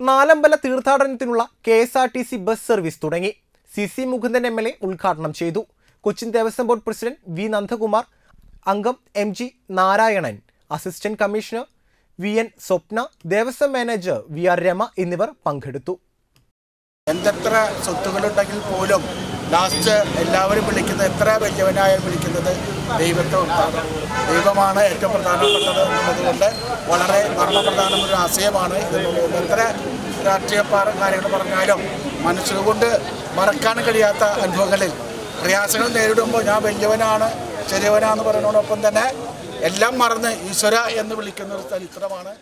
നാലമ്പല തീർത്ഥാടനത്തിനുള്ള K S R T C bus service തുടങ്ങി. C C Mukundan M L A ഉദ്ഘാടനം ചെയ്തു. Cochin Devaswom board president V Nandakumar അംഗം M G Narayanan assistant commissioner V N Swapna Devaswom manager V R Rama എന്നിവർ പങ്കെടുത്തു. എന്തെത്ര സ്വത്തുക്കളുണ്ടെങ്കിൽ പോലും last എല്ലാവരും വിളിക്കുന്നത് എത്ര വലിയവനായാലും വിളിക്കുന്നത് ദൈവത്തെ ഉണ്ടാകും ദൈവമാണ് ഏറ്റവും പ്രധാനപ്പെട്ടത് എന്നുള്ളതുകൊണ്ട് വളരെ മർമ്മപ്രധാനം ഒരു ആശയമാണ് ഇതെന്നുള്ളത് എത്ര രാഷ്ട്രീയ കാര്യങ്ങൾ പറഞ്ഞാലും മനസ്സുകൊണ്ട് മറക്കാൻ കഴിയാത്ത അനുഭവങ്ങളിൽ പ്രയാസങ്ങൾ നേരിടുമ്പോൾ ഞാൻ വലിയവനാണ് ചെറിയവനാന്ന് പറയുന്നതോടൊപ്പം തന്നെ എല്ലാം മറന്ന് ഈശ്വര എന്ന് വിളിക്കുന്ന ഒരു ചരിത്രമാണ്.